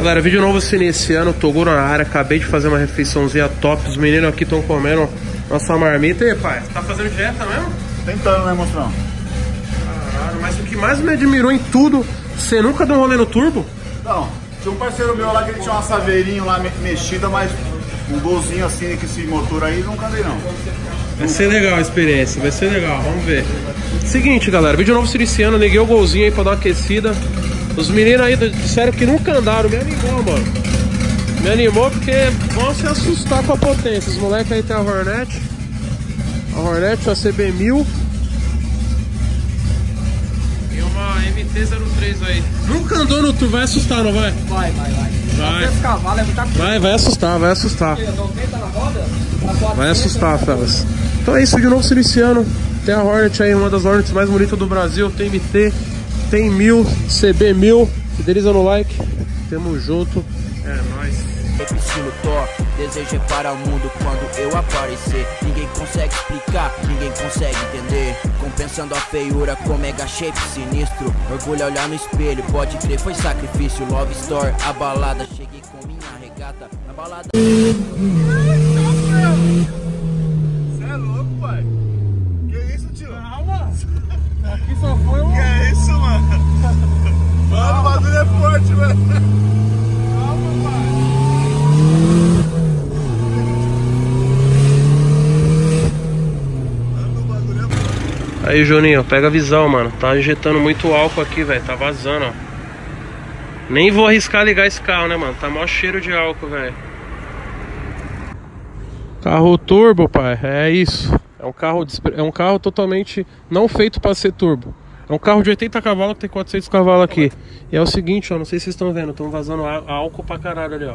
Galera, vídeo novo se iniciando, Toguro na área, acabei de fazer uma refeiçãozinha top, os meninos aqui estão comendo nossa marmita. E pai, tá fazendo dieta mesmo? Tentando, né, mostrão? Caralho, mas o que mais me admirou em tudo, você nunca deu um rolê no turbo? Não, tinha um parceiro meu lá que ele tinha uma saveirinho lá me- mexida, mas um golzinho assim com esse motor aí nunca dei não. Vai ser legal a experiência, vai ser legal, vamos ver. Seguinte, galera, vídeo novo se iniciando, liguei o golzinho aí pra dar uma aquecida. Os meninos aí disseram que nunca andaram, me animou, mano. Me animou porque vão se assustar com a potência. Os moleques aí tem a Hornet. A Hornet, a CB1000. E uma MT-03 aí. Nunca andou no turbo, vai assustar, não vai? Vai, vai, vai. Vai. 900 cavalos é muita coisa. Vai, vai assustar, vai assustar. 90 na roda, pra 400, Vai assustar, fellas. Então é isso, de novo Siliciano. Tem a Hornet aí, uma das Hornets mais bonitas do Brasil. Tem MT, tem 1000, CB 1000. Fideliza no like. Tamo junto. É nóis. Epicilo Thor, desejo é para o mundo quando eu aparecer. Ninguém consegue explicar, ninguém consegue entender. Compensando a feiura com mega shape sinistro. Orgulho olhar no espelho, pode crer, foi sacrifício. Love Store, a balada. Cheguei com minha regata na balada. Você é louco, pai? Que isso, tio? Aqui só foi um. Que é isso, mano? Mano, o bagulho é forte, velho. Mano, é forte. Aí, Juninho, pega a visão, mano. Tá injetando muito álcool aqui, velho. Tá vazando, ó. Nem vou arriscar ligar esse carro, né, mano? Tá maior cheiro de álcool, velho. Carro turbo, pai. É isso. É um carro, é um carro totalmente não feito pra ser turbo. É um carro de 80 cavalos que tem 400 cavalos aqui. E é o seguinte, ó. Não sei se vocês estão vendo. Estão vazando álcool pra caralho ali, ó.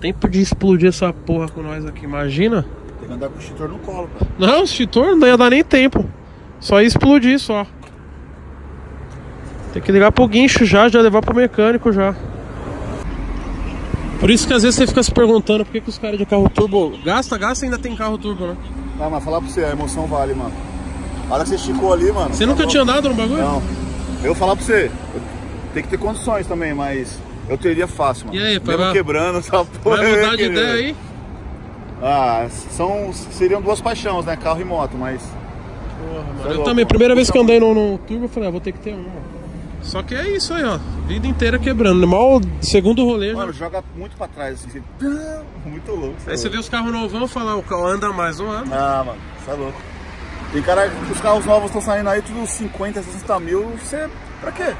Tempo de explodir essa porra com nós aqui. Imagina. Tem que andar com o extintor no colo, pai. Não, o extintor não ia dar nem tempo. Só ia explodir só. Tem que ligar pro guincho já, já levar pro mecânico já. Por isso que às vezes você fica se perguntando por que, que os caras de carro turbo gasta, gasta e ainda tem carro turbo, né? Não, mas falar pra você, a emoção vale, mano. A hora que você esticou ali, mano. Você nunca tá tinha andado no bagulho? Não. Eu vou falar pra você, tem que ter condições também, mas eu teria fácil, mano. E aí, Mesmo vai- quebrando essa porra. Vai mudar de ideia aí? Ah, são, seriam duas paixões, né? Carro e moto, mas. Porra, mano. É Eu louco, também, mano. primeira vez que andei no, no turbo, eu falei, ah, vou ter que ter um. Só que é isso aí, ó. Vida inteira quebrando. Mal segundo rolê. já- Mano, joga muito pra trás, assim. Muito louco. Aí você vê os carros novão e fala, o carro anda mais, não anda. Ah, mano, você é louco. Tem cara, os carros novos estão saindo aí, tudo 50, 60 mil. Você. Pra quê?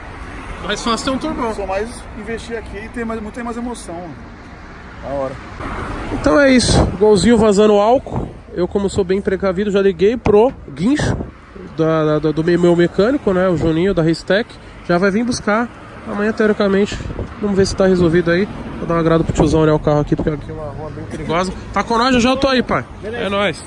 Mais fácil ter um turbão. Só mais investir aqui e ter mais, muito mais emoção. mano. Da hora. Então é isso, golzinho vazando álcool. Eu, como sou bem precavido, já liguei pro guincho da, da- do meu mecânico, né? O Juninho da Restec. Já vai vir buscar amanhã, teoricamente. Vamos ver se tá resolvido aí. Vou dar um agrado pro tiozão olhar o carro aqui, porque aqui é uma rua bem perigosa. Tá com nós? Eu já tô aí, pai. É nóis.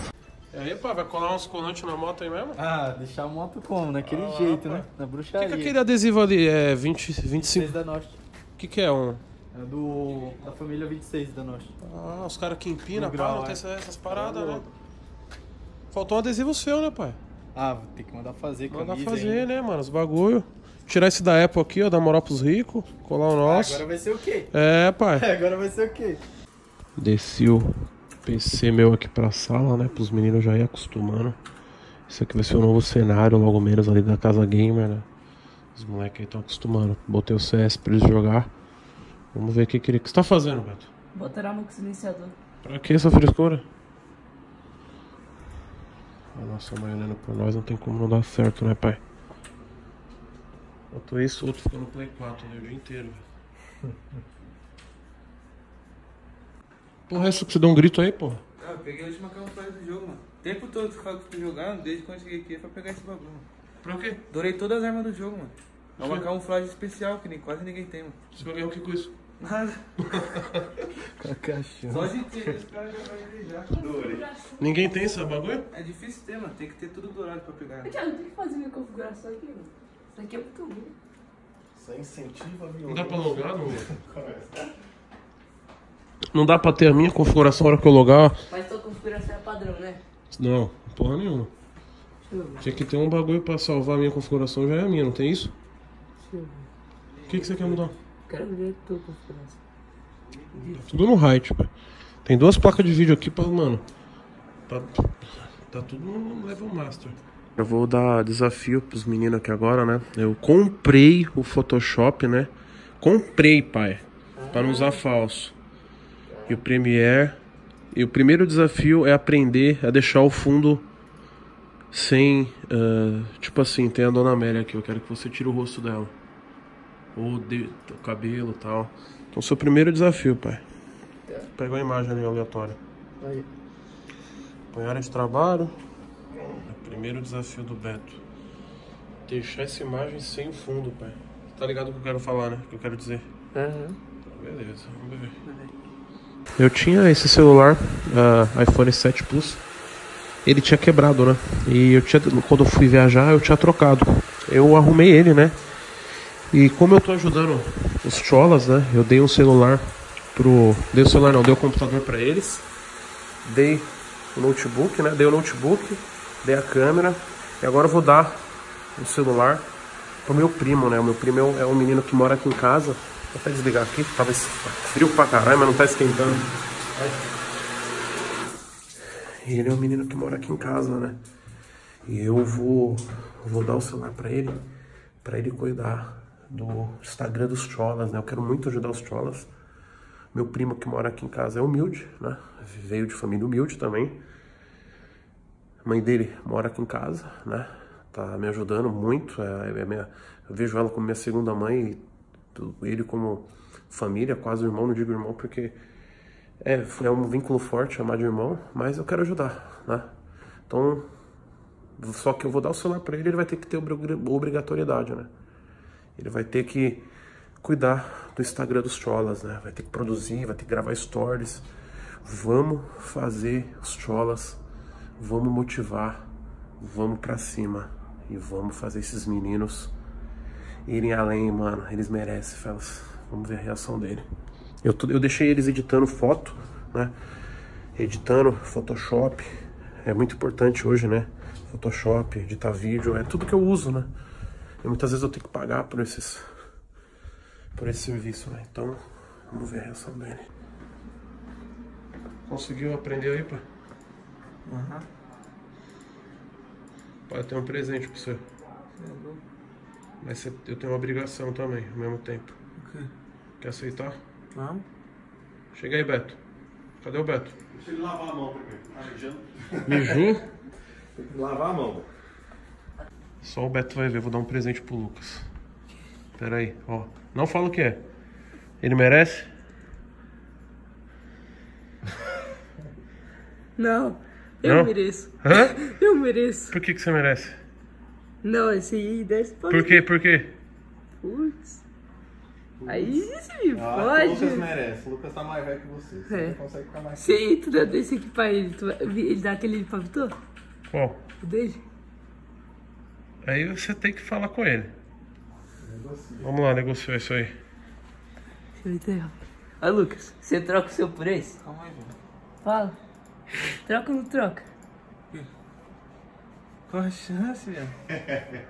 E aí, pai, vai colar uns colantes na moto aí mesmo? Ah, deixar a moto como? Daquele Ah, jeito, né? Na O que, bruxaria. que é aquele adesivo ali? É 20, 25. 26 da Norte. O que, que é um? É do. da família 26 da Norte. Ah, os caras que empinam, pá, não é. tem essas, essas paradas, né? Faltou um adesivo seu, né, pai? Ah, ter que mandar fazer Mandar fazer, ainda. né, mano? Os bagulho. Tirar esse da Apple aqui, ó, dar moral pros ricos. Colar o nosso. Agora vai ser o quê? É, pai. Agora vai ser o quê? Desci o PC meu aqui pra sala, né? Pros meninos já ir acostumando. Isso aqui vai ser o novo cenário, logo menos ali da casa gamer, né? Os moleques aí estão acostumando. Botei o CS pra eles jogar. Vamos ver o que que ele. O que você tá fazendo, Beto? Botará no silenciador. Pra que essa frescura? A nossa mãe olhando por nós não tem como não dar certo, né, pai? Enquanto isso, o outro fica no Play 4 né, o dia inteiro. Porra, é isso que você deu um grito aí, porra? Ah, eu peguei a última camuflagem do jogo, mano. O tempo todo que eu tô jogando, desde quando eu cheguei aqui, é pra pegar esse bagulho, mano. Pra quê? Adorei todas as armas do jogo, mano. É uma camuflagem especial que nem, quase ninguém tem, mano. Você vai ganhar o que com isso? Nada. Cachorro. Só de ter, os caras já vão ele já. Ninguém tem esse bagulho? É difícil ter, mano. Tem que ter tudo dourado pra pegar. Eu tenho que fazer minha configuração aqui, mano. Isso aqui é muito ruim. Isso aí incentiva a Não dá pra logar, não? Não dá pra ter a minha configuração na hora que eu logar? Mas tua configuração é padrão, né? Não, porra nenhuma. Deixa eu ver. Tinha que ter um bagulho pra salvar a minha configuração, já é a minha, não tem isso? Deixa eu ver. O que, que você quer mudar? Quero ver a tua configuração. Tudo no height, pai. Tem duas placas de vídeo aqui pra, mano. Tá, tá tudo no level master. Eu vou dar desafio pros meninos aqui agora, né? Eu comprei o Photoshop, né? Comprei, pai. Pra não usar falso. E o Premiere. E o primeiro desafio é aprender a deixar o fundo sem. ah, tipo assim, tem a Dona Amélia aqui. Eu quero que você tire o rosto dela. Ou de, o cabelo e tal. Então, seu primeiro desafio, pai. Pega uma imagem ali aleatória. Aí. Põe área de trabalho. Primeiro desafio do Beto. Deixar essa imagem sem fundo, pai. Tá ligado o que eu quero falar, né? O que eu quero dizer. Aham. Beleza, vamos ver. Eu tinha esse celular, ah, iPhone 7 Plus. Ele tinha quebrado, né? E eu tinha, quando eu fui viajar, eu tinha trocado. Eu arrumei ele, né? E como eu tô ajudando os cholas, né? Eu dei um celular pro. Dei o celular não, dei o computador pra eles. Dei o notebook, né? Dei o notebook, dei a câmera. E agora eu vou dar o celular pro meu primo, né? O meu primo é um, é um menino que mora aqui em casa. Vou até desligar aqui, tava es- frio pra caralho, mas não tá esquentando. E ele é um menino que mora aqui em casa, né? E eu vou, vou dar o celular pra ele, pra ele cuidar do Instagram dos cholas, né? Eu quero muito ajudar os cholas. Meu primo que mora aqui em casa é humilde, né? Veio de família humilde também. A mãe dele mora aqui em casa, né? Tá me ajudando muito. É, é minha, eu vejo ela como minha segunda mãe e ele como família, quase irmão, não digo irmão porque é, é um vínculo forte chamar de irmão, mas eu quero ajudar, né? Então, só que eu vou dar o celular pra ele, ele vai ter que ter obri- obrigatoriedade, né? Ele vai ter que cuidar do Instagram dos cholas, né? Vai ter que produzir, vai ter que gravar stories. Vamos fazer os cholas, vamos motivar, vamos pra cima e vamos fazer esses meninos irem além, mano. Eles merecem, fellas. Vamos ver a reação dele. Eu, eu deixei eles editando foto, né? Editando Photoshop. É muito importante hoje, né? Photoshop, editar vídeo, é tudo que eu uso, né? E muitas vezes eu tenho que pagar por esses por esse serviço, né? Então, vamos ver a reação dele. Conseguiu aprender aí, pai? Aham. Pai, eu tenho um presente pra você. Mas você- eu tenho uma obrigação também, ao mesmo tempo. O quê? Quer aceitar? Vamos? Chega aí, Beto. Cadê o Beto? Deixa ele lavar a mão primeiro. Tá mijando? Mijou? Tem que lavar a mão. Só o Beto vai ver, vou dar um presente pro Lucas. Pera aí, ó. Não fala o que é. Ele merece? Não, eu Não? mereço. Hã? Eu mereço. Por que, que você merece? Não, esse aí desce pra Por quê? Por quê? Putz. Aí você me Ah, o Lucas merece. O Lucas tá mais velho que você. Você É. não consegue ficar mais Você tu dá desse aqui pra ele. Tu, vai- ele dá aquele pra Vitor? Qual? O dele? Aí você tem que falar com ele. Vamos lá, negociar isso aí. Deixa eu ver. Ó, Lucas, você troca o seu por esse? Calma aí, velho. Fala. Troca ou não troca? Qual a chance, velho?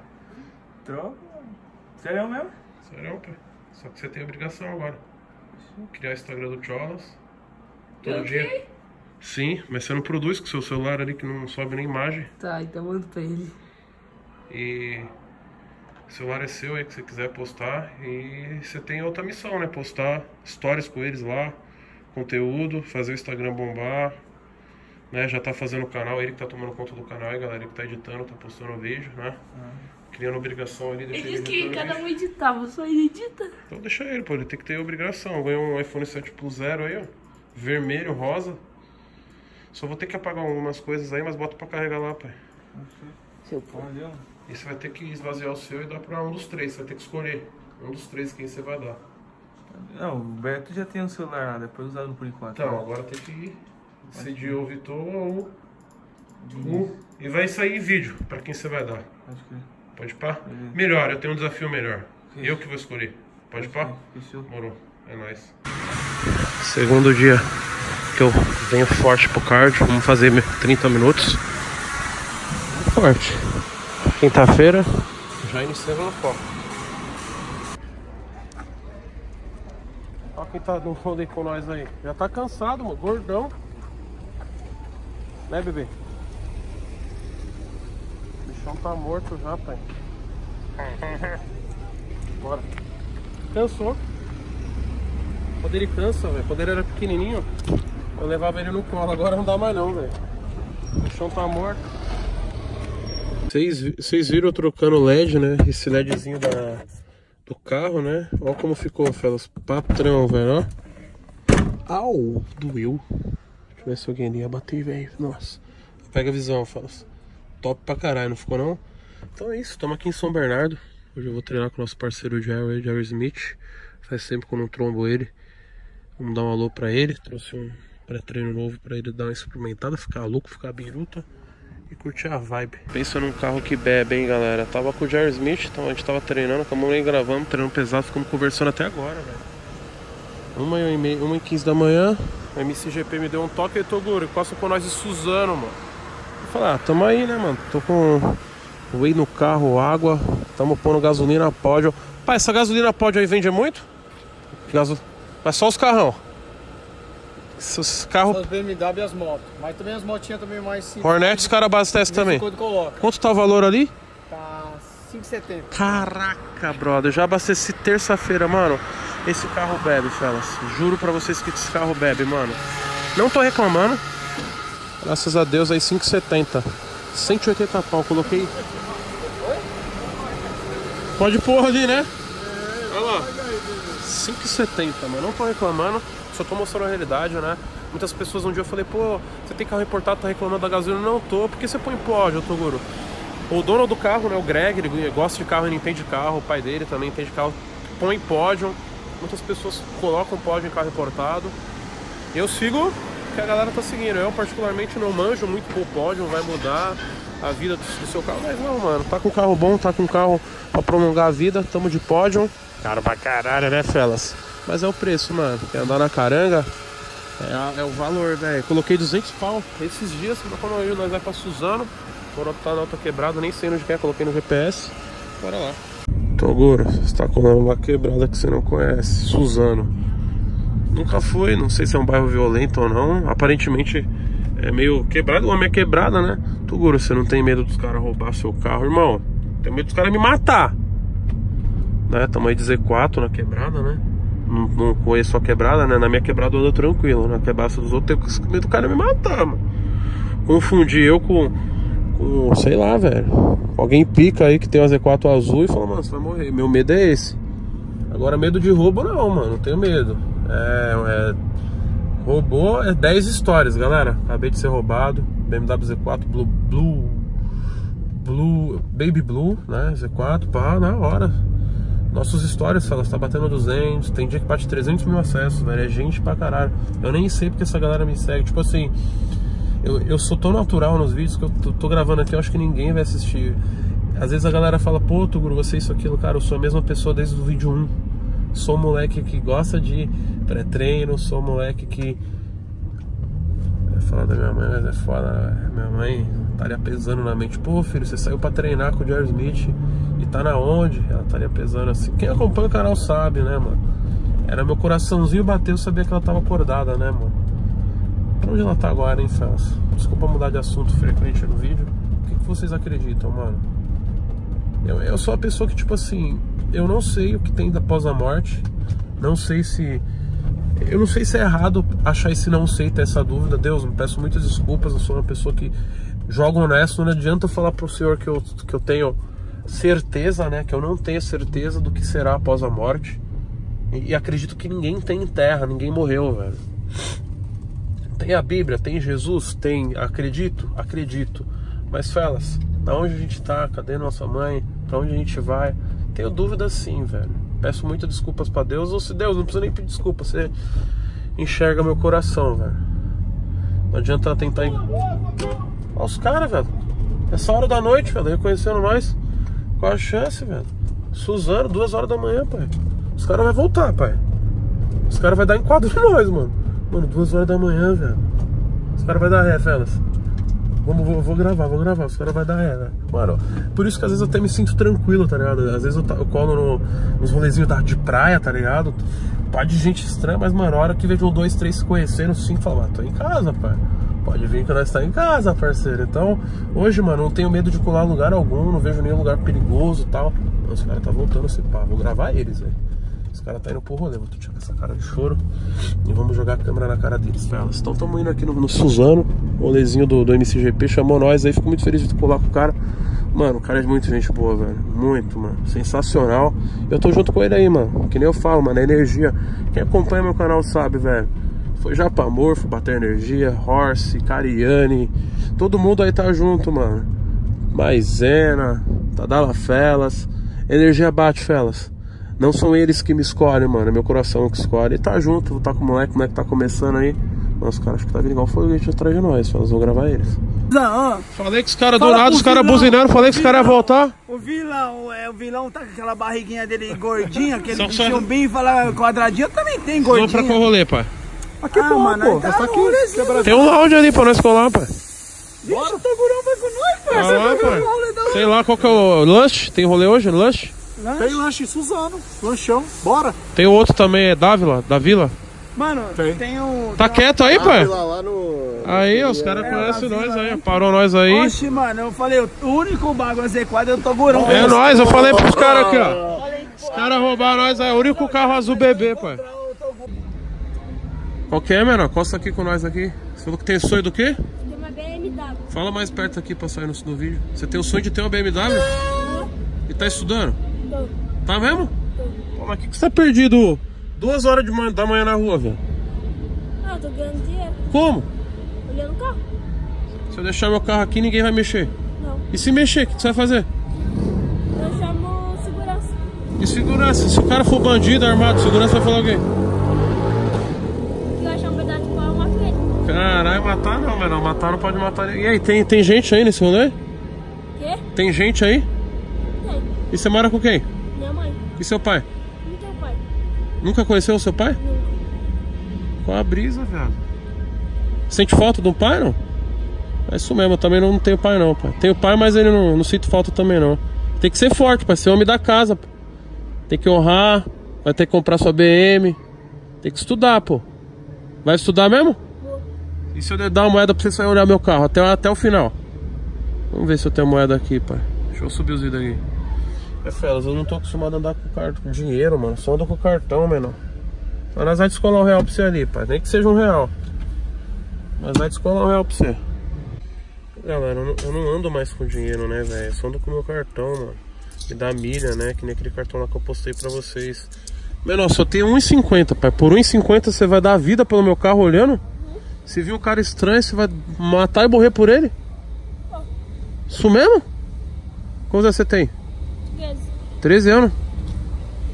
Troca, mano. Sério mesmo? Sério, pai. Só que você tem obrigação agora. Criar o Instagram do Cholas. Todo Eu dia. Sim, mas você não produz com o seu celular ali que não sobe nem imagem. Tá, então manda pra ele. E o celular é seu aí que você quiser postar. E você tem outra missão, né? Postar stories com eles lá, conteúdo, fazer o Instagram bombar. Né? Já tá fazendo o canal, ele que tá tomando conta do canal, e a galera que tá editando, tá postando o vídeo, né? Criando obrigação ali, deixa Ele disse que cada um editava, só ele edita. Então deixa ele, pô, ele tem que ter obrigação. Ganhou um iPhone 7 Plus Zero aí, ó. Vermelho, rosa. Só vou ter que apagar algumas coisas aí, mas bota pra carregar lá, pai. Seu pô. E você vai ter que esvaziar o seu e dar pra um dos três. Você vai ter que escolher um dos três quem você vai dar. Não, o Beto já tem um celular lá, depois usado por enquanto. Então, agora tem que decidir ou o Vitor ou o. E vai sair vídeo pra quem você vai dar. Acho que. Pode pá? Melhor, eu tenho um desafio melhor. Eu que vou escolher. Pode pá? Fechou. Morou. É nóis. Segundo dia que eu venho forte pro cardio. Vamos fazer 30 minutos. Forte. Quinta-feira. Já iniciamos no foco. Olha quem tá no rolê com nós aí. Já tá cansado, mano. Gordão. Né, bebê? O bichão tá morto já, pai. Bora. Cansou. Quando ele cansa, velho. Quando ele era pequenininho, eu levava ele no colo. Agora não dá mais não, velho. O bichão tá morto. Vocês, vocês viram eu trocando LED, né? Esse LEDzinho da, do carro, né? Olha como ficou, Felas. Patrão, velho, ó. Au, doeu. Deixa eu ver se alguém ia bater, velho. Nossa. Pega a visão, Felas. Top pra caralho, não ficou não? Então é isso, estamos aqui em São Bernardo. Hoje eu vou treinar com o nosso parceiro Jerry, Jerry Smith. Faz tempo que eu não trombo ele. Vamos dar um alô pra ele. Trouxe um pré-treino novo pra ele dar uma experimentada, ficar louco, ficar biruta e curtir a vibe. Pensa num carro que bebe, hein, galera. Tava com o Jerry Smith, então a gente tava treinando, acabamos nem gravando, treinando pesado, ficamos conversando até agora, velho. Uma e, meia, uma e quinze da manhã, a MCGP me deu um toque e Toguro, costa com nós de Suzano, mano. Eu falei, ah, tamo aí, né, mano? Tô com whey no carro, água, tamo pondo gasolina pódio. Pai, essa gasolina pódio aí vende muito? Gaso... Mas só os carrão. Esses carros. As BMW e as motos. Mas também as motinhas também mais simples. Hornet os caras abastecem também. Quanto tá o valor ali? Tá 5,70. Caraca, brother, eu já abasteci terça-feira, mano. Esse carro bebe, fellas. Juro pra vocês que esse carro bebe, mano. Não tô reclamando. Graças a Deus aí 5,70. 180 pau, coloquei. Pode pôr ali, né? Olha lá. 5,70, mano. Não tô reclamando. Só tô mostrando a realidade, né? Muitas pessoas um dia eu falei, pô, você tem carro importado, tá reclamando da gasolina? Não tô, porque você põe pódio, Toguro? O dono do carro, né, o Greg, ele gosta de carro, ele entende carro, o pai dele também entende carro, põe pódio. Muitas pessoas colocam pódio em carro importado. Eu sigo o que a galera tá seguindo. Eu particularmente não manjo muito com o pódio, vai mudar a vida do, seu carro, mas não, mano, tá com carro bom, tá com carro pra prolongar a vida, tamo de pódio. Caro pra caralho, né, Felas? Mas é o preço, mano. Quer andar na caranga? É, é o valor, velho. Coloquei 200 pau esses dias. Quando nós vai pra Suzano. Quando tá na alta quebrada, nem sei onde que é. Coloquei no GPS. Bora lá. Toguro, você tá colando uma quebrada que você não conhece. Suzano. Nunca foi, não sei se é um bairro violento ou não. Aparentemente é meio quebrado. O homem é quebrada, né? Toguro, você não tem medo dos caras roubar seu carro, irmão? Tem medo dos caras me matar. Né? Tamo aí de Z4 na quebrada, né? Não, não conheço a quebrada, né? Na minha quebrada eu ando tranquilo. Na quebrada dos outros, tenho medo do cara me matar, mano. Confundi eu com, com sei lá, velho. Alguém pica aí que tem uma Z4 azul e fala, mano, você vai morrer. Meu medo é esse. Agora, medo de roubo, não, mano. Não tenho medo. É. é roubou é 10 histórias, galera. Acabei de ser roubado. BMW Z4 Blue. Blue. Blue. Baby Blue, né? Z4, pá, na hora. Nossas histórias, elas tá batendo 200, tem dia que bate 300 mil acessos, velho, é gente pra caralho. Eu nem sei porque essa galera me segue, tipo assim, eu, eu sou tão natural nos vídeos que eu tô, tô gravando aqui, eu acho que ninguém vai assistir. Às vezes a galera fala, pô, Tuguro, você isso, aquilo, cara, eu sou a mesma pessoa desde o vídeo 1. Sou um moleque que gosta de pré-treino, sou um moleque que... É falar da minha mãe, mas é foda, né? minha mãe estaria pesando na mente, pô filho, você saiu pra treinar com o Jerry Smith e tá na onde? Ela estaria pesando assim. Quem acompanha o canal sabe, né, mano? Era meu coraçãozinho bateu, eu sabia que ela tava acordada, né, mano? Onde ela tá agora, hein, Felso? Desculpa mudar de assunto frequente no vídeo. O que, que vocês acreditam, mano? Eu, eu sou a pessoa que, tipo assim, eu não sei o que tem após a morte. Não sei se. Eu não sei se é errado achar esse não sei, ter essa dúvida. Deus, me peço muitas desculpas. Eu sou uma pessoa que joga honesto. Não adianta eu falar pro senhor que eu, que eu tenho certeza, né? Que eu não tenho certeza do que será após a morte. E, e acredito que ninguém tem em terra, ninguém morreu, velho. Tem a Bíblia, tem Jesus, tem. Acredito, acredito. Mas, Felas, da onde a gente tá? Cadê nossa mãe? Pra onde a gente vai? Tenho dúvida sim, velho. Peço muitas desculpas pra Deus. Ou se Deus, não precisa nem pedir desculpa. Você enxerga meu coração, velho. Não adianta tentar. Olha os caras, velho. Essa hora da noite, velho, reconhecendo nós. Qual a chance, velho? Suzano, duas horas da manhã, pai. Os caras vão voltar, pai. Os caras vão dar enquadro em nós, mano. Mano, duas horas da manhã, velho. Os caras vão dar ré, felas. Vamos, vou, vou gravar, vou gravar. Os caras vão dar ré, né? Mano, por isso que às vezes eu até me sinto tranquilo, tá ligado? Às vezes eu, eu colo no, nos rolezinhos da- de praia, tá ligado? Pá de gente estranha, mas, mano, a hora que vejo um, dois, três se conhecendo, cinco, fala, ah, tô em casa, pai. Pode vir que nós tá em casa, parceiro. Então, hoje, mano, não tenho medo de colar lugar algum, não vejo nenhum lugar perigoso e tal. Os caras tá voltando esse pá, vou gravar eles, velho. Os caras tá indo pro rolê, vou tirar essa cara de choro e vamos jogar a câmera na cara deles, fellas. Então tamo indo aqui no, no Suzano, rolezinho do, do MCGP, chamou nós aí, fico muito feliz de colar com o cara. Mano, o cara é muito gente boa, velho. Muito, mano. Sensacional. Eu tô junto com ele aí, mano. Que nem eu falo, mano. Energia. Quem acompanha meu canal sabe, velho. Foi Japamorfo, Bater Energia, Horse, Cariani. Todo mundo aí tá junto, mano. Maisena, Tadala Felas. Energia bate, Felas. Não são eles que me escolhem, mano. É meu coração que escolhe. E tá junto, vou tá com o moleque, o moleque tá começando aí. Nossa, cara, acho que tá vindo igual foguete atrás de nós. Felas, vou gravar eles. Falei que os caras do nada, pro os caras buzinando. Falei que os caras iam voltar. O vilão, é, o vilão tá com aquela barriguinha dele gordinha, aquele Só- só- bem fala quadradinho, também tem Vamos pra qual gordinho. rolê, pai? Aqui, ah, mano, aí tá no rolezinho. Tem um lounge ali pra nós colar, pai. Vixe, o Togurão vai com nós, Ah, lá, pai. o rolê da Sei lá qual que é o Lush. Tem rolê hoje, Lush? Tem lanche Suzano, lanchão, bora. Tem o outro também, é Dávila, da Vila. Mano, Tem. tem um... Tá quieto aí, pai? Lá, no. Aí, os caras É, conhecem nós aí, né? parou nós aí. Oxe, mano, eu falei, o único bagulho a Z4 é o Togurão. É nóis, eu falei pros caras aqui, ó. Os caras roubaram nós aí, o único carro azul bebê, pai. Qual que é, menor? Costa aqui com nós aqui. Você falou que tem sonho do quê? Tem uma BMW. Fala mais perto aqui pra sair no, no vídeo. Você tem o sonho de ter uma BMW? E tá estudando? Tô. Tá mesmo? Pô, mas o que, que você tá perdido duas horas de manhã, da manhã na rua, velho? Ah, tô ganhando dinheiro. Como? Olhando o carro? Se eu deixar meu carro aqui, ninguém vai mexer. Não. E se mexer, o que que você vai fazer? Eu chamo segurança. E segurança? Se o cara for bandido, armado, segurança vai falar o quê? Eu eu. Caralho, matar não, mas não. Matar não pode matar ninguém. E aí, tem, tem gente aí nesse rolê? Quê? Tem gente aí? E você mora com quem? Minha mãe. E seu pai? Não tem pai. Nunca conheceu o seu pai? Nunca. Qual a brisa, viado? Sente falta do pai, não? É isso mesmo, eu também não tenho pai não, pai. Tenho pai, mas ele não, não sinto falta também não. Tem que ser forte, pai, ser homem da casa. pô. Tem que honrar, vai ter que comprar sua BM. Tem que estudar, pô. Vai estudar mesmo? Vou. E se eu dar uma moeda pra você sair olhar meu carro até, até o final? Vamos ver se eu tenho moeda aqui, pai. Deixa eu subir os vídeos aqui. É, Felas, eu não tô acostumado a andar com cartão, dinheiro, mano. Só ando com cartão, menor. Mas nós vai descolar um real pra você ali, pai. Nem que seja um real. Mas vai descolar um real pra você. Galera, eu não, ando mais com dinheiro, né, velho? Só ando com meu cartão, mano. Me dá milha, né? Que nem aquele cartão lá que eu postei pra vocês. Menor, só tem 1,50, pai. Por 1,50 você vai dar a vida pelo meu carro olhando? Se viu um cara estranho, você vai matar e morrer por ele? Isso mesmo? Quantos você tem? Beleza. 13 anos?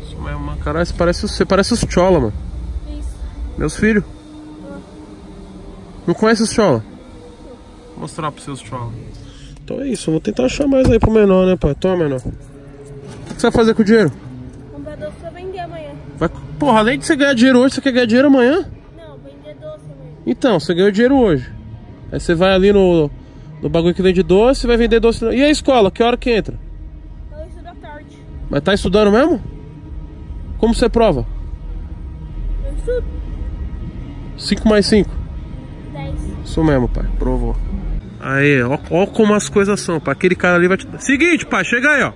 Isso mesmo. Caralho, você parece, você parece os chola, mano. Isso. Meus filhos. Não conhece os chola? Vou mostrar pros seus chola. Então é isso, vou tentar achar mais aí pro menor, né, pai? Toma, menor. O que você vai fazer com o dinheiro? Comprar doce pra vender amanhã. Vai... Porra, além de você ganhar dinheiro hoje, você quer ganhar dinheiro amanhã? Não, vender doce amanhã. Então, você ganhou dinheiro hoje. Aí você vai ali no, no bagulho que vende doce, vai vender doce. E a escola, que hora que entra? Estudo à tarde. Mas tá estudando mesmo? Como você prova? Eu estudo 5 mais 5. 10. Isso mesmo, pai. Provou. Aí, ó, ó como as coisas são, pai. Aquele cara ali vai te. Seguinte, pai, chega aí, ó.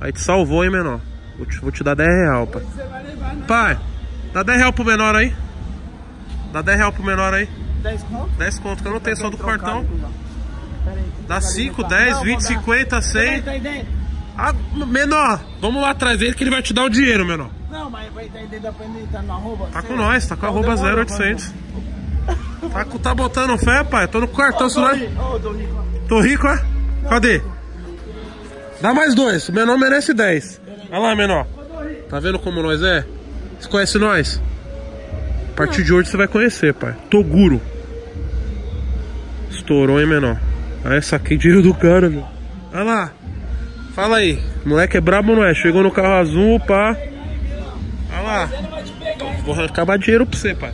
Aí te salvou, hein, menor. Vou te, vou te dar 10 real, pai. Pai, dá 10 real pro menor aí. Dá 10 real pro menor aí. 10 conto? 10 conto, que eu não tenho só do cartão. aí. Dá 5, Não, 10, vou 20, dar. 50, 100. Ah, menor, vamos lá atrás dele que ele vai te dar o dinheiro, menor. Não, mas vai estar aí dentro da pandemia, tá no arroba? Tá com nós, tá com Então arroba demora, 0800. Tá, tá botando fé, pai? Tô no cartão, nós... Ô, ô, tô rico. Tô rico, é? Cadê? Dá mais dois. O menor merece 10. Olha lá, menor. Tá vendo como nós é? Você conhece nós? A partir de hoje você vai conhecer, pai. Toguro. Estourou, hein, menor? Aí saquei dinheiro do cara, velho. Olha lá. Fala aí. Moleque é brabo, não é? Chegou no carro azul, pá. Olha lá. Vou acabar dinheiro pra você, pai.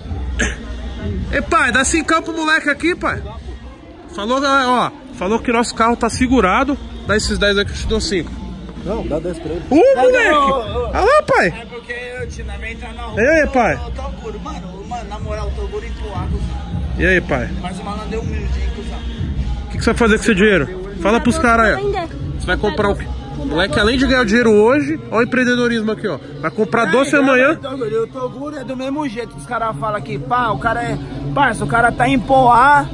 Ei, pai, dá cincão pro moleque aqui, pai. Falou, ó, falou que nosso carro tá segurado. Dá esses 10 aí que eu te dou 5. Não, dá 10 pra ele. Uh, moleque! Olha lá, pai. É porque eu te na não. E aí, pai? Ô, Toguro, mano, mano, na moral, o Toguro cuzão. E aí, pai? Mas o malandro é humilde, cuzão. O que, que você vai fazer com esse dinheiro? Fala pros caras aí. Você vai comprar o quê? Moleque, além de ganhar o dinheiro hoje, olha o empreendedorismo aqui, ó. Vai comprar doce amanhã. O Toguro é do mesmo jeito que os caras falam aqui, pá, o cara é. Parça, o cara tá em Poá.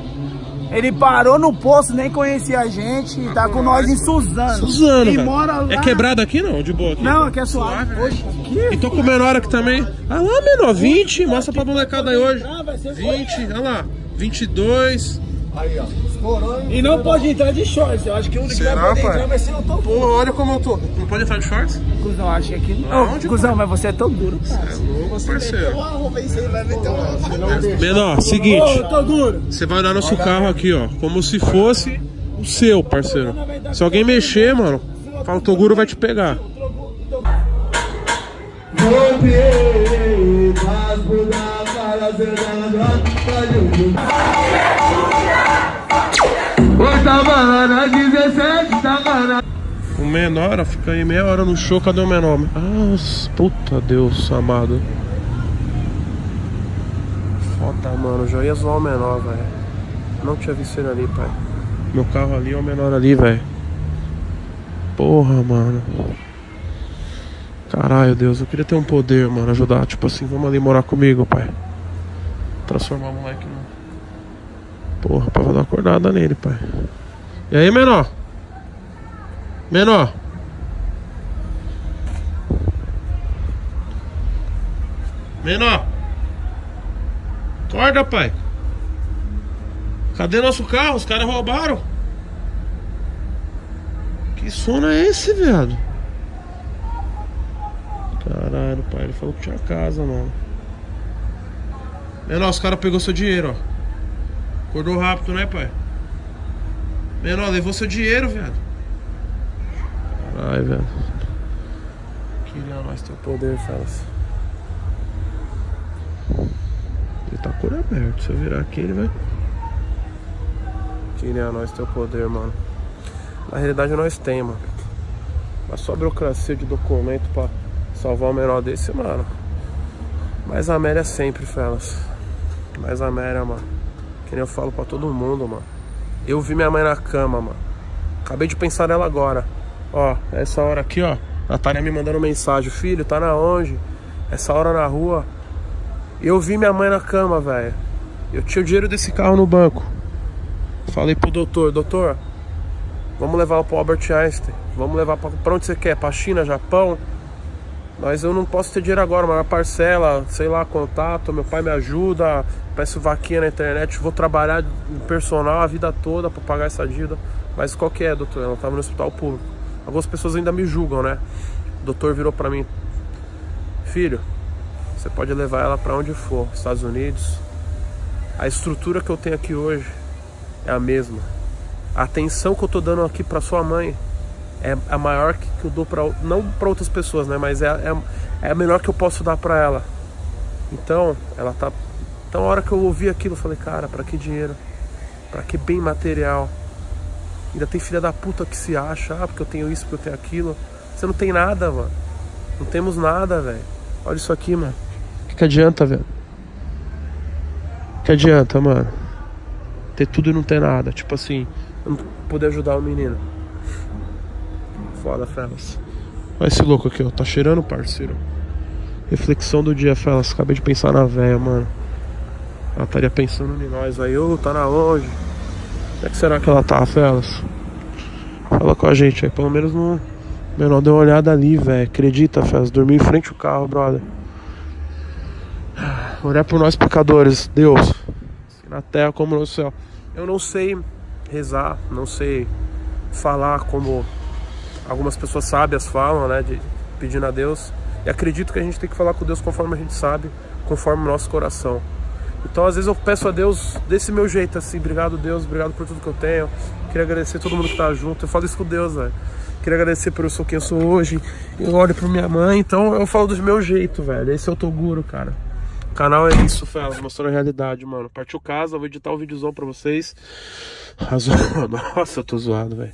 Ele parou no posto, nem conhecia a gente, e tá com nós em Suzano. Suzano, E velho. mora lá. É quebrado aqui não? De boa aqui? Não, aqui é suave. Hoje, E tô com o menor aqui também. Ah lá, menor, 20. Mostra pra molecada aí hoje. Ah, vai ser 20, olha lá. 22. Aí, ó. E não pode entrar de shorts. Eu acho que o único que vai poder pai? entrar vai ser o Toguro. Pô, olha como eu tô. Não pode entrar de shorts? Cusão, acho que. Não, Ô, onde, Cusão, mas você é Toguro, cara. É louco, parceiro. vai meter uma... Menor, seguinte. Ô, Toguro. Você vai olhar nosso carro aqui, ó. Como se fosse o seu, parceiro. Se alguém mexer, mano, fala o Toguro vai te pegar. O menor, ó, fica aí meia hora no show, cadê o menor? Ah, puta Deus amado. Foda, mano, já ia zoar o menor, velho. Não tinha visto ele ali, pai. Meu carro ali, o menor ali, velho. Porra, mano. Caralho, Deus, eu queria ter um poder, mano, ajudar. Tipo assim, vamos ali morar comigo, pai. Transformar o moleque no. Porra, pra dar uma acordada nele, pai. E aí, menor? Menor? Menor? Acorda, pai. Cadê nosso carro? Os caras roubaram. Que sono é esse, viado? Caralho, pai. Ele falou que tinha casa, mano. Menor, os caras pegou seu dinheiro, ó. Acordou rápido, né, pai? Menor, levou seu dinheiro, viado. Caralho, velho. Queria mais ter o poder, Felas. Ele tá com o olho aberto. Se eu virar aqui, ele vai. Queria nós ter o poder, mano. Na realidade, nós tem, mano. Mas só burocracia de documento pra salvar o menor desse, mano. Mais a Amélia sempre, Felas. Mais a Amélia, mano. Que nem eu falo pra todo mundo, mano. Eu vi minha mãe na cama, mano. Acabei de pensar nela agora. Ó, essa hora aqui, ó. Natália me mandando mensagem. Filho, tá na onde? Essa hora na rua. Eu vi minha mãe na cama, velho. Eu tinha o dinheiro desse carro no banco. Falei pro doutor, doutor, vamos levar pro Albert Einstein. Vamos levar pra, pra onde você quer? Pra China, Japão? Mas eu não posso ter dinheiro agora, mas parcela, sei lá, contato, meu pai me ajuda, peço vaquinha na internet, vou trabalhar personal a vida toda pra pagar essa dívida. Mas qual que é, doutor? Ela tava no hospital público. Algumas pessoas ainda me julgam, né? O doutor virou pra mim, filho, você pode levar ela pra onde for, Estados Unidos. A estrutura que eu tenho aqui hoje é a mesma. A atenção que eu tô dando aqui pra sua mãe é a maior que, eu dou para não para outras pessoas, né? Mas é, é, é a melhor que eu posso dar para ela. Então, ela tá. Então, a hora que eu ouvi aquilo, eu falei, cara, para que dinheiro? Para que bem material? Ainda tem filha da puta que se acha, ah, porque eu tenho isso, porque eu tenho aquilo. Você não tem nada, mano. Não temos nada, velho. Olha isso aqui, mano. O que, que adianta, velho? O que adianta, mano? Ter tudo e não ter nada. Tipo assim, eu não poder ajudar o menino. Foda, Felas. Olha esse louco aqui, ó. Tá cheirando, parceiro. Reflexão do dia, Felas. Acabei de pensar na véia, mano. Ela estaria pensando em nós aí. Ô, tá na onde? Onde é que será que ela tá, Felas? Fala com a gente aí. Pelo menos no. Menor, deu uma olhada ali, velho. Acredita, Felas. Dormi em frente ao carro, brother. Olhar por nós pecadores. Deus. Na terra como no céu. Eu não sei rezar. Não sei falar como algumas pessoas sábias falam, né, de pedindo a Deus. E acredito que a gente tem que falar com Deus conforme a gente sabe, conforme o nosso coração. Então, às vezes eu peço a Deus desse meu jeito, assim, obrigado Deus, obrigado por tudo que eu tenho. Queria agradecer todo mundo que tá junto. Eu falo isso com Deus, velho. Queria agradecer por eu sou quem eu sou hoje. Eu olho pra minha mãe, então eu falo do meu jeito, velho. Esse é o Toguro, cara. Canal é isso, Felas, mostrando a realidade, mano. Partiu casa, vou editar um videozão pra vocês. As... Nossa, eu tô zoado, velho.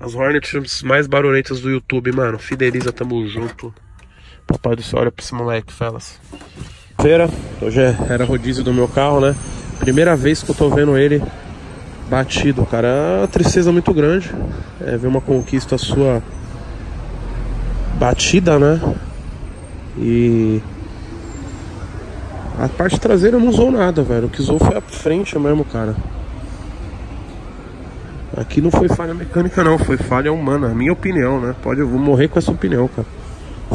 As Hornets mais barulhentas do YouTube, mano. Fideliza, tamo junto. Papai do céu, olha pra esse moleque, Felas. Feira, hoje é- era rodízio do meu carro, né? Primeira vez que eu tô vendo ele batido, cara. É uma tristeza muito grande. É ver uma conquista sua batida, né? E a parte traseira não usou nada, velho. O que usou foi a frente mesmo, cara. Aqui não foi falha mecânica, não. Foi falha humana. Minha opinião, né? Pode, eu vou morrer com essa opinião, cara.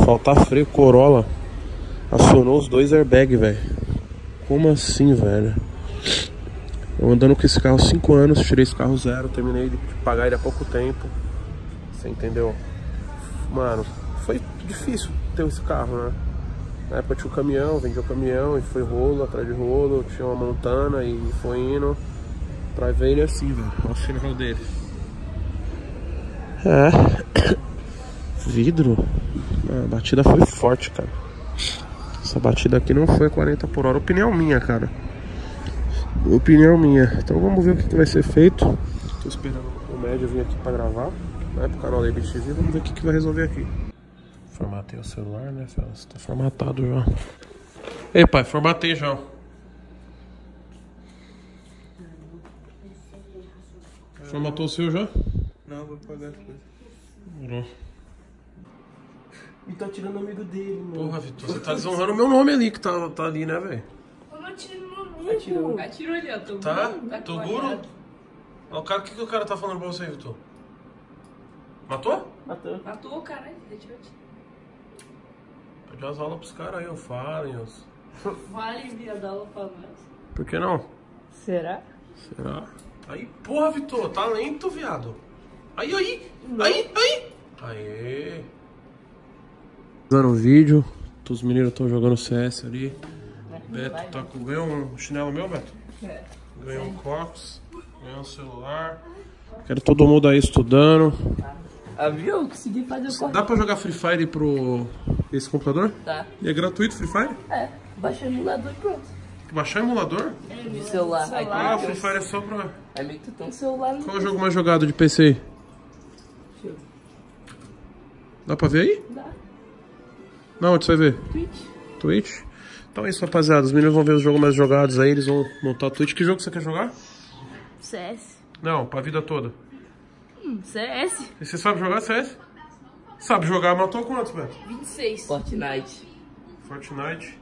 Faltar freio Corolla. Acionou os dois airbags, velho. Como assim, velho? Eu andando com esse carro 5 anos, tirei esse carro zero, terminei de pagar ele há pouco tempo. Você entendeu? Mano, foi difícil ter esse carro, né? Na época tinha o caminhão, vendi o caminhão e foi rolo atrás de rolo, tinha uma montana e foi indo pra ver ele assim, velho. Olha o final dele. É. Vidro. A batida foi forte, cara. Essa batida aqui não foi 40 por hora. Opinião minha, cara. Opinião minha. Então vamos ver o que, que vai ser feito. Tô esperando o médio vir aqui pra gravar. Né, pro canal da IBTV. Vamos ver o que, que vai resolver aqui. Formatei o celular, né, Felas? Tá formatado já. Ei, pai, formatei já. Formatou o seu já? Não, vou pagar as coisas. Demorou. E tô tirando o amigo dele, mano. Porra, Vitor, você tá desonrando o meu nome ali que tá, tá ali, né, velho? Eu não tiro no Atirou. Atirou ali, ó. Tô Tá? tá Toguro? Ó, O cara, o que, que o cara tá falando pra você, Vitor? Matou? Matou. Matou, caralho. Atirou. Pede as aulas pros caras aí, eu falem. Os... Vale enviar da aula pra nós. Por que não? Será? Será? Aí, porra, Vitor, tá lento, viado. Aí, aí, aí, aí. Aê. Dando vídeo, os meninos estão jogando CS ali. Beto tá com. Ganhou um chinelo meu, Beto? É. Ganhou um Cox, ganhou um celular. Quero todo mundo aí estudando. Ah, viu? Eu consegui fazer o corte. Dá pra jogar Free Fire pro esse computador? Tá. E é gratuito Free Fire? É, baixa o emulador e pronto. Baixar emulador? No celular. Aí Ah, Free Fire é só pra. Aí meio que tu tem um celular no. Qual é o jogo mais jogado de PC aí? Dá pra ver aí? Dá. Não, onde você vai ver? Twitch. Twitch? Então é isso, rapaziada. Os meninos vão ver os jogos mais jogados aí, eles vão montar o Twitch. Que jogo você quer jogar? CS. Não, pra vida toda. Hum, CS. E você sabe jogar CS? Sabe jogar, matou quantos, Beto? 26. Fortnite. Fortnite.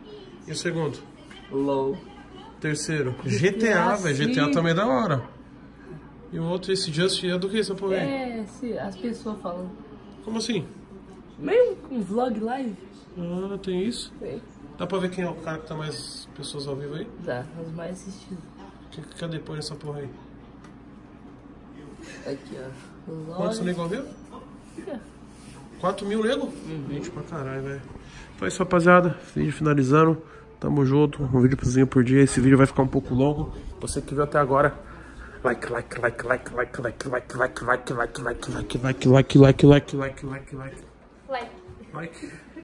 E o segundo? LOL. Terceiro? GTA, velho. GTA também é da hora. E o outro, esse Just é do que essa porra aí? É, se as pessoas falam. Como assim? Meio um vlog live. Ah, tem isso? Tem. Dá pra ver quem é o cara que tá mais pessoas ao vivo aí? Dá, os mais assistidos. Que- Cadê põe essa porra aí? Aqui, ó. Quantos nego ao vivo? É. 4 mil nego? Gente pra caralho, velho. Então é isso, rapaziada. Vídeo finalizando. Tamo junto. Um videozinho por dia. Esse vídeo vai ficar um pouco longo. Você que viu até agora. Like, like, like, like, like, like, like, like, like, like, like, like, like, like, like, like, like, like, like. Like. Like.